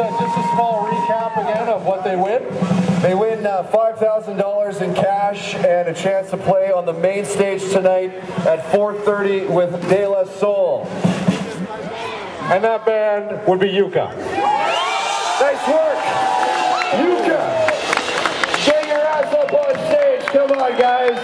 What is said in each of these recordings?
uh, just a small recap again of what they win. They win uh, $5,000 in cash and a chance to play on the main stage tonight at 4.30 with De La Soul. And that band would be YUCA. Nice work! YUCA! Get your ass up on stage, come on guys!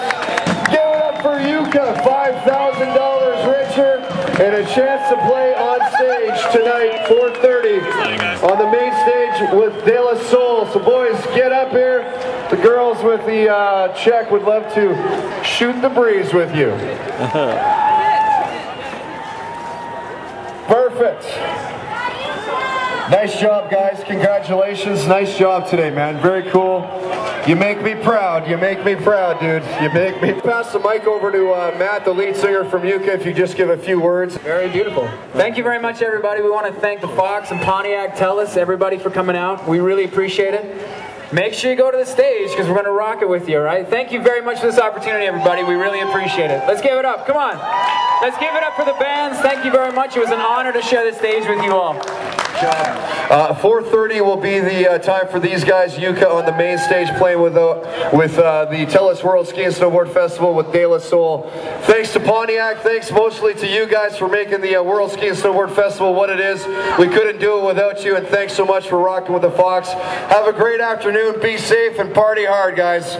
Give it up for YUCA, $5,000 richer and a chance to play stage tonight, 4.30 on the main stage with De La Soul. So boys, get up here. The girls with the uh, check would love to shoot the breeze with you. Perfect. Nice job, guys. Congratulations. Nice job today, man. Very cool. You make me proud. You make me proud, dude. You make me. Pass the mic over to uh, Matt, the lead singer from YUCA, if you just give a few words. Very beautiful. Thank you very much, everybody. We want to thank the Fox and Pontiac Telus, everybody for coming out. We really appreciate it. Make sure you go to the stage because we're going to rock it with you, all right? Thank you very much for this opportunity, everybody. We really appreciate it. Let's give it up. Come on. Let's give it up for the bands. Thank you very much. It was an honor to share the stage with you all. Uh, 4.30 will be the uh, time for these guys, YUCA, on the main stage playing with, uh, with uh, the TELUS World Ski and Snowboard Festival with De La Soul. Thanks to Pontiac. Thanks mostly to you guys for making the uh, World Ski and Snowboard Festival what it is. We couldn't do it without you, and thanks so much for rocking with the Fox. Have a great afternoon. Be safe and party hard, guys.